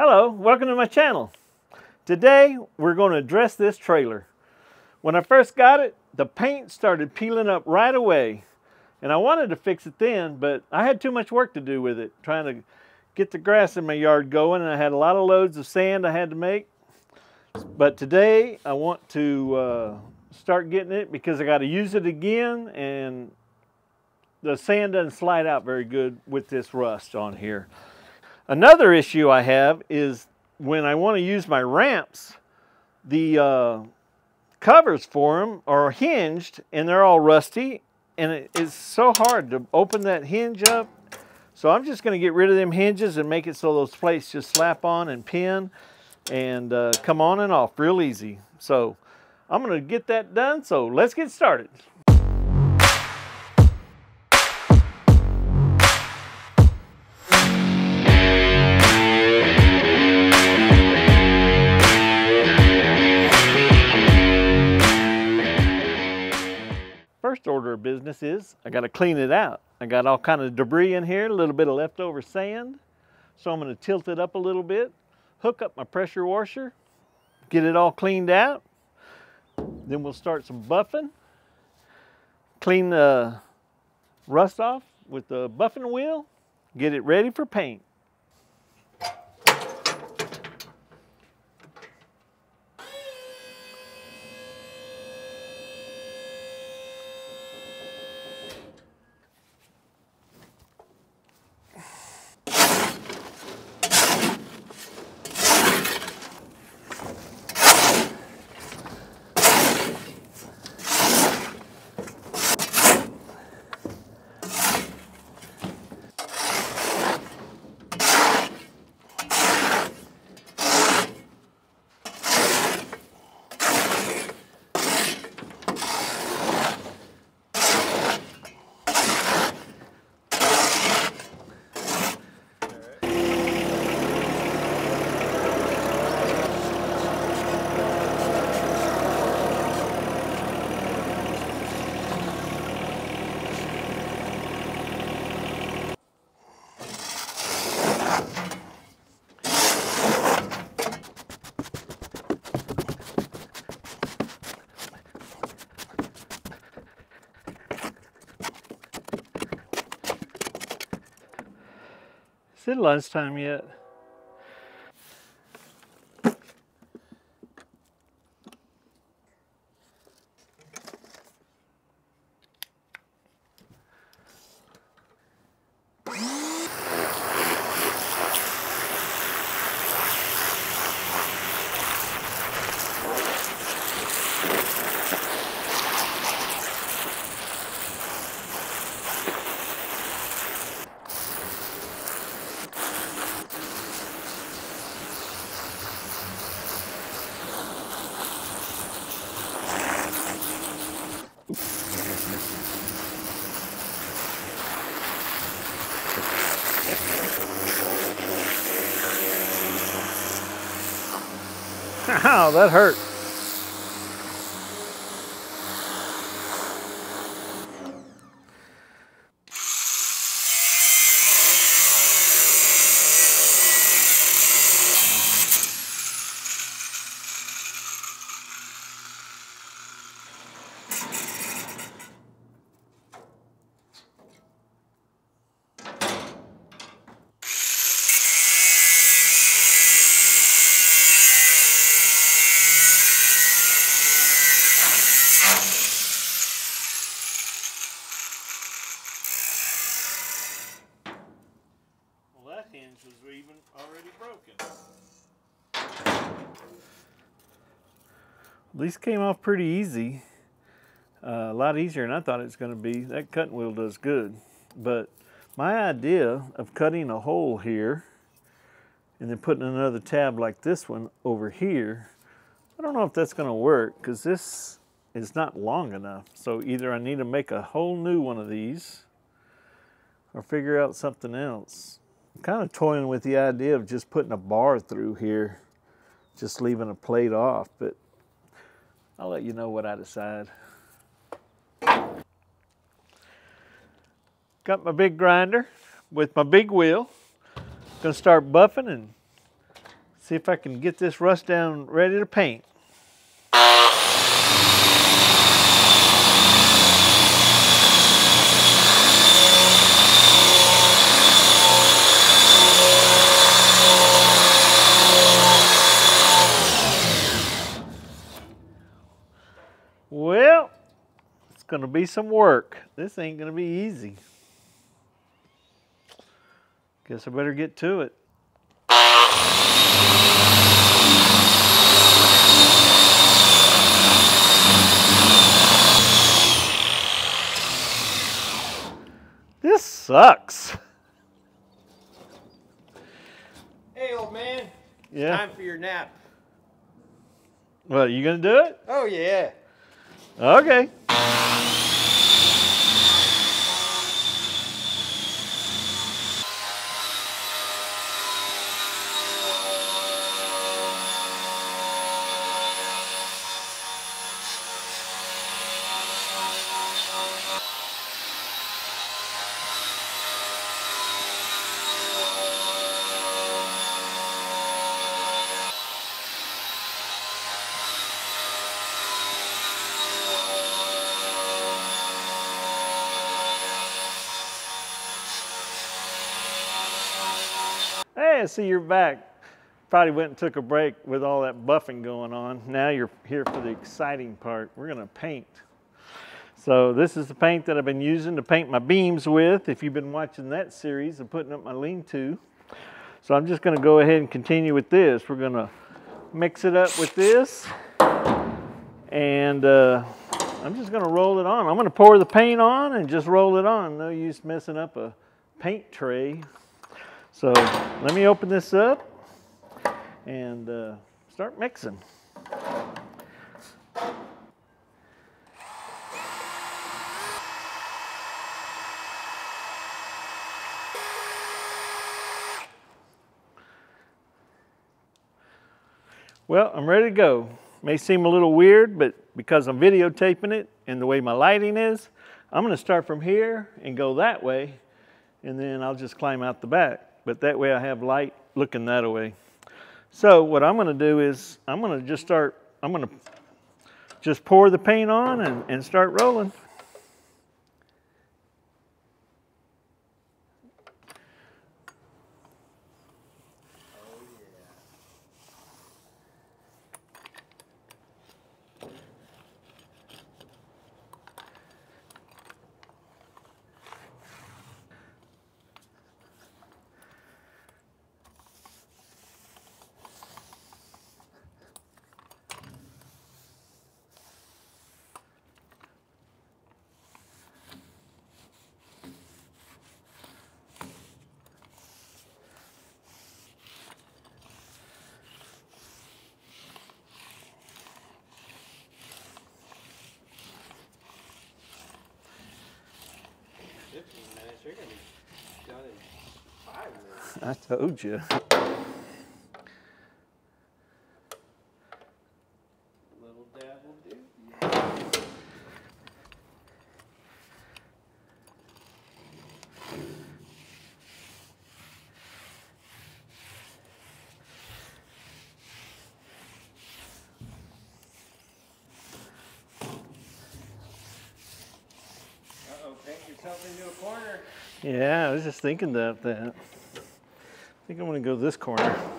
Hello, welcome to my channel. Today we're going to address this trailer. When I first got it, the paint started peeling up right away. And I wanted to fix it then, but I had too much work to do with it, trying to get the grass in my yard going, and I had a lot of loads of sand I had to make. But today I want to uh, start getting it because I got to use it again, and the sand doesn't slide out very good with this rust on here. Another issue I have is when I want to use my ramps, the uh, covers for them are hinged and they're all rusty and it is so hard to open that hinge up. So I'm just going to get rid of them hinges and make it so those plates just slap on and pin and uh, come on and off real easy. So I'm going to get that done. So let's get started. Business is I got to clean it out. I got all kind of debris in here, a little bit of leftover sand. So I'm going to tilt it up a little bit, hook up my pressure washer, get it all cleaned out. Then we'll start some buffing. Clean the rust off with the buffing wheel, get it ready for paint. Is it lunchtime yet? Ow, that hurt. hinge was even already broken. These came off pretty easy. Uh, a lot easier than I thought it was going to be. That cutting wheel does good. But my idea of cutting a hole here and then putting another tab like this one over here, I don't know if that's going to work because this is not long enough. So either I need to make a whole new one of these or figure out something else. I'm kind of toying with the idea of just putting a bar through here, just leaving a plate off, but I'll let you know what I decide. Got my big grinder with my big wheel. Gonna start buffing and See if I can get this rust down ready to paint. Well, it's going to be some work. This ain't going to be easy. Guess I better get to it. This sucks. Hey, old man. Yeah. Time for your nap. Well, you gonna do it? Oh, yeah. Okay. Hey, I see you're back. Probably went and took a break with all that buffing going on. Now you're here for the exciting part. We're gonna paint. So this is the paint that I've been using to paint my beams with. If you've been watching that series of putting up my lean-to. So I'm just gonna go ahead and continue with this. We're gonna mix it up with this. And uh, I'm just gonna roll it on. I'm gonna pour the paint on and just roll it on. No use messing up a paint tray. So let me open this up and uh, start mixing. Well, I'm ready to go. May seem a little weird, but because I'm videotaping it and the way my lighting is, I'm gonna start from here and go that way, and then I'll just climb out the back. But that way I have light looking that way. So what I'm gonna do is, I'm gonna just start, I'm gonna just pour the paint on and, and start rolling. Fifteen minutes. You're gonna be done in five minutes. I told you. Little dab will. Uh-oh, paint yourself into a corner. Yeah, I was just thinking about that. I think I'm gonna go this corner.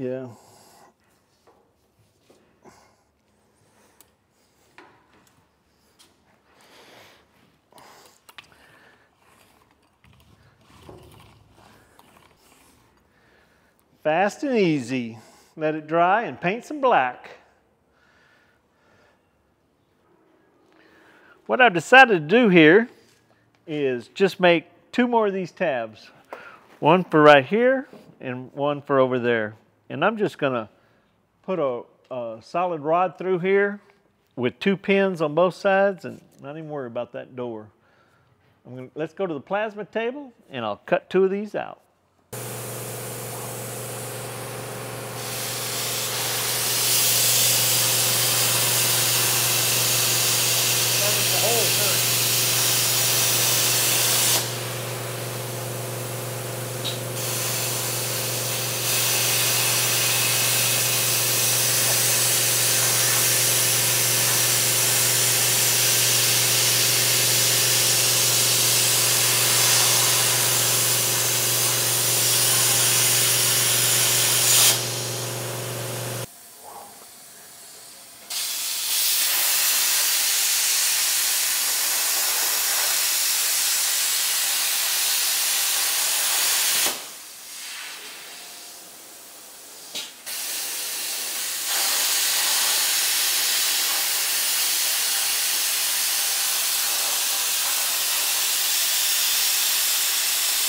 Yeah. Fast and easy. Let it dry and paint some black. What I've decided to do here is just make two more of these tabs. One for right here and one for over there. And I'm just gonna put a, a solid rod through here with two pins on both sides and not even worry about that door. Gonna, let's go to the plasma table and I'll cut two of these out.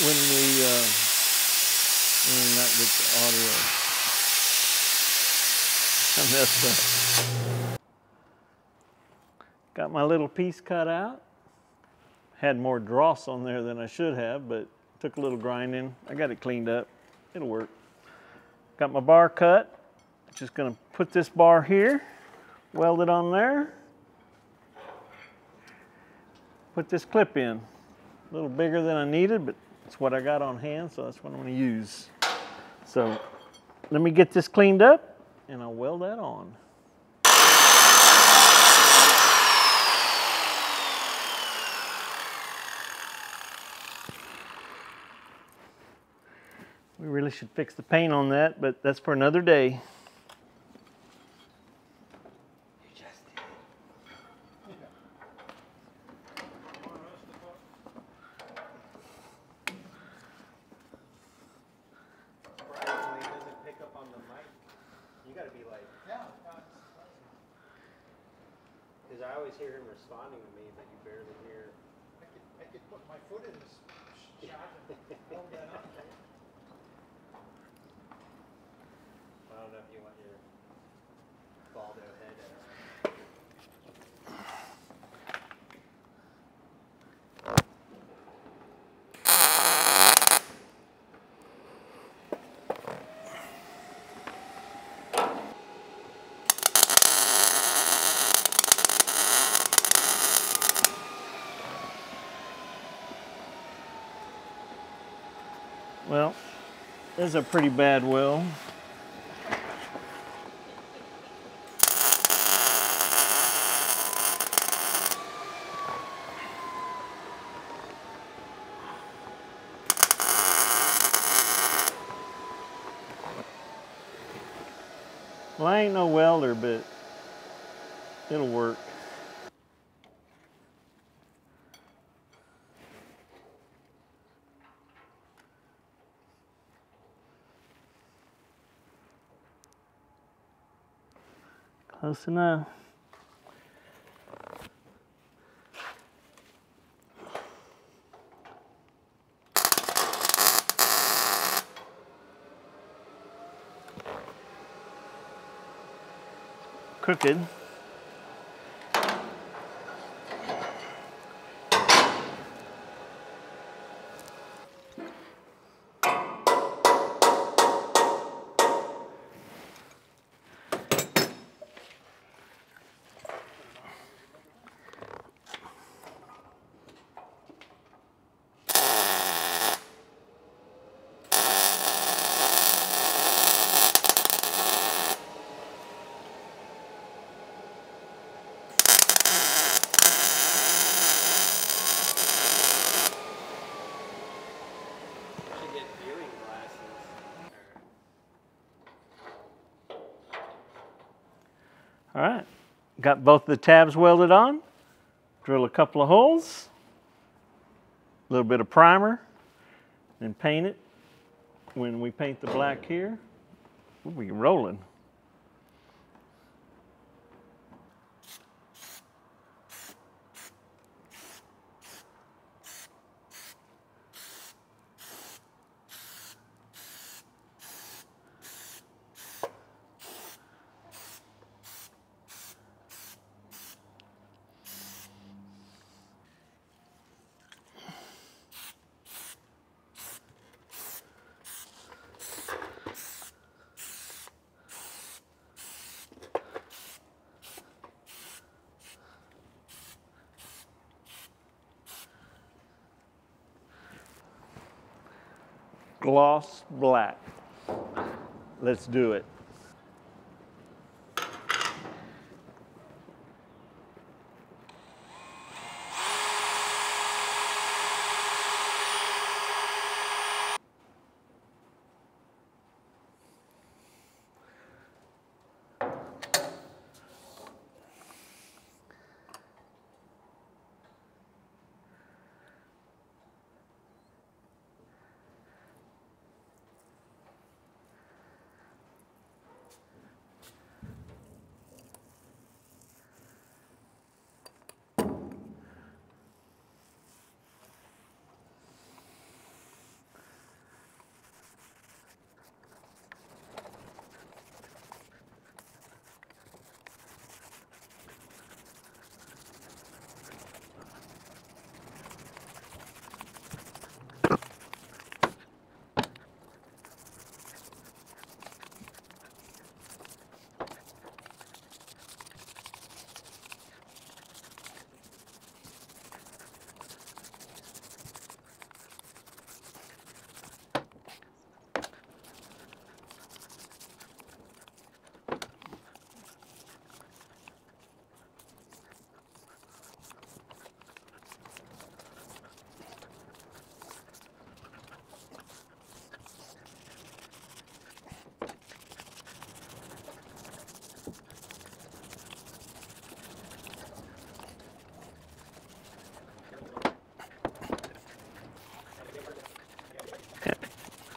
When we uh, let me not get the audio. I messed up. Got my little piece cut out. Had more dross on there than I should have, but took a little grinding. I got it cleaned up. It'll work. Got my bar cut. Just gonna put this bar here, weld it on there. Put this clip in. A little bigger than I needed, but it's what I got on hand, so that's what I'm going to use. So let me get this cleaned up and I'll weld that on. We really should fix the paint on that, but that's for another day. Surprisingly, it doesn't pick up on the mic. You gotta be like, Yeah, because I always hear him responding to me, but you barely hear. I could, I could put my foot in this shot and hold that up. I don't know if you want your Baldo head uh, Well, this is a pretty bad well. Well, I ain't no welder, but it'll work. Close enough. Crooked. Got both the tabs welded on. Drill a couple of holes, a little bit of primer, and paint it. When we paint the black here, we'll be rolling. Gloss black. Let's do it.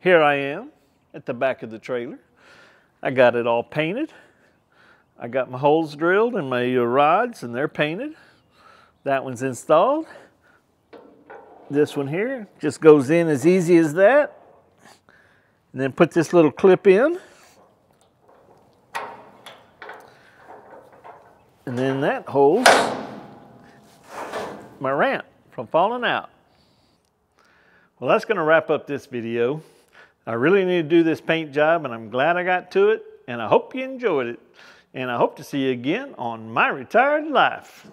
Here I am at the back of the trailer. I got it all painted. I got my holes drilled and my uh, rods and they're painted. That one's installed. This one here just goes in as easy as that. And then put this little clip in. And then that holds my ramp from falling out. Well, that's going to wrap up this video. I really need to do this paint job and I'm glad I got to it and I hope you enjoyed it. And I hope to see you again on My Retired Life.